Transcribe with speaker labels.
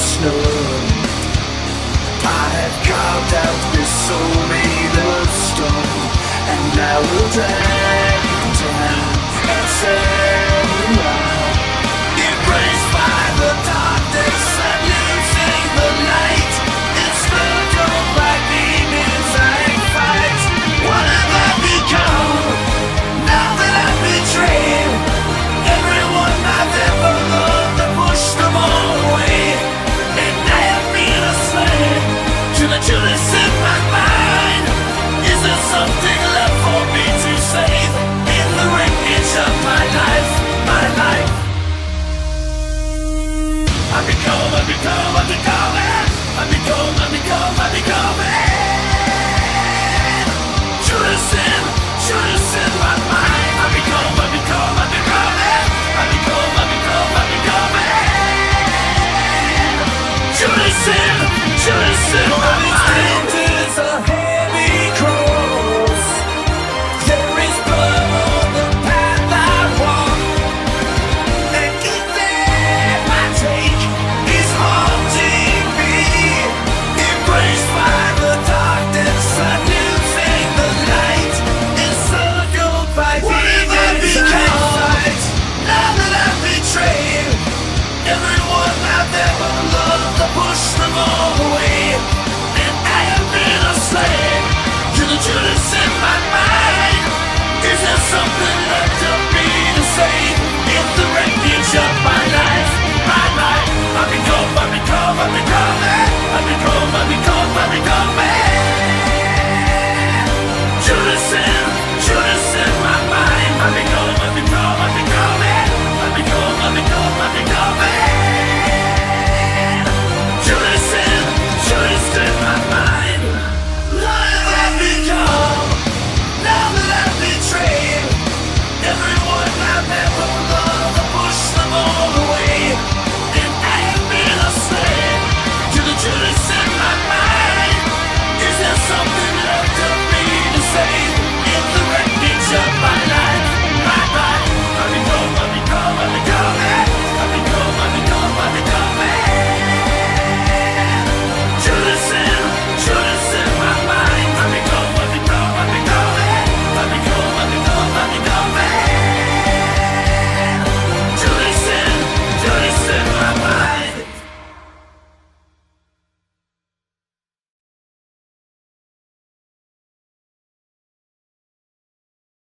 Speaker 1: Snow. I have carved out this soul made of stone, and now we'll drag down and sail become, I become, I become it. I become, I become, I become it. Judas in, Judas in my mind. I become, I become, I become it. I become, I become, I become it. Judas in, Judas in my mind. never